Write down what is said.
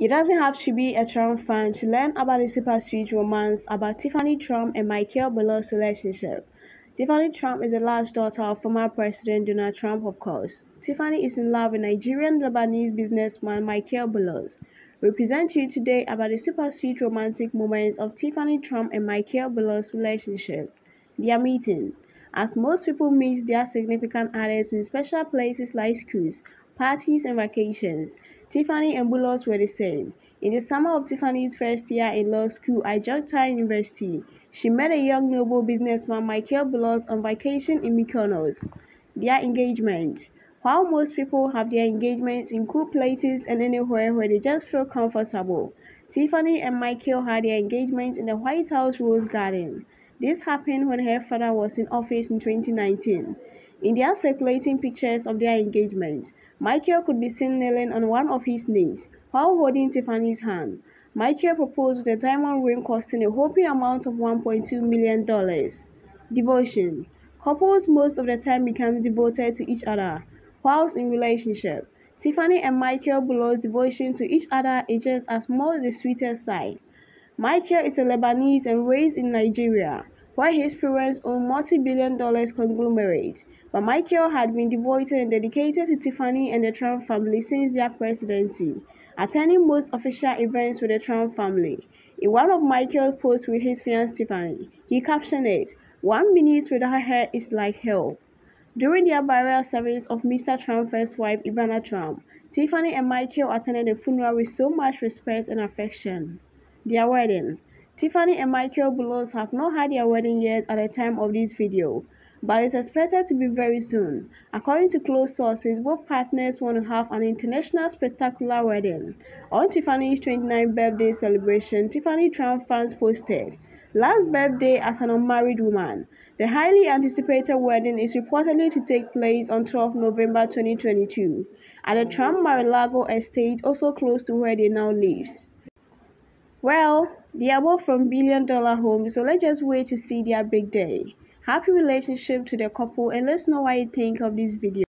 It doesn't have to be a Trump fan to learn about the super sweet romance about Tiffany Trump and Michael Boulos' relationship. Tiffany Trump is the last daughter of former President Donald Trump, of course. Tiffany is in love with Nigerian Lebanese businessman Michael Boulos. We present to you today about the super sweet romantic moments of Tiffany Trump and Michael Boulos' relationship. Their meeting. As most people miss their significant others in special places like schools, parties, and vacations, Tiffany and Boulos were the same. In the summer of Tiffany's first year in law school at Georgetown University, she met a young noble businessman Michael Boulos on vacation in Mykonos. Their engagement. While most people have their engagements in cool places and anywhere where they just feel comfortable, Tiffany and Michael had their engagement in the White House Rose Garden. This happened when her father was in office in 2019. In their circulating pictures of their engagement, Michael could be seen kneeling on one of his knees while holding Tiffany's hand. Michael proposed with a diamond ring costing a whopping amount of $1.2 million. Devotion Couples most of the time become devoted to each other whilst in relationship. Tiffany and Michael Boulos' devotion to each other is just as more the sweetest side. Michael is a Lebanese and raised in Nigeria, while his parents own multi-billion dollars conglomerate. But Michael had been devoted and dedicated to Tiffany and the Trump family since their presidency, attending most official events with the Trump family. In one of Michael's posts with his fiancée Tiffany, he captioned it, One minute without her is like hell. During their burial service of Mr. Trump's first wife, Ivana Trump, Tiffany and Michael attended the funeral with so much respect and affection. Their wedding. Tiffany and Michael Boulos have not had their wedding yet at the time of this video, but it's expected to be very soon. According to close sources, both partners want to have an international spectacular wedding. On Tiffany's 29th birthday celebration, Tiffany Trump fans posted, Last birthday as an unmarried woman. The highly anticipated wedding is reportedly to take place on 12 November 2022 at the Trump Mar-a-Lago estate, also close to where they now live. Well, they are both from billion dollar homes, so let's just wait to see their big day. Happy relationship to the couple and let's know what you think of this video.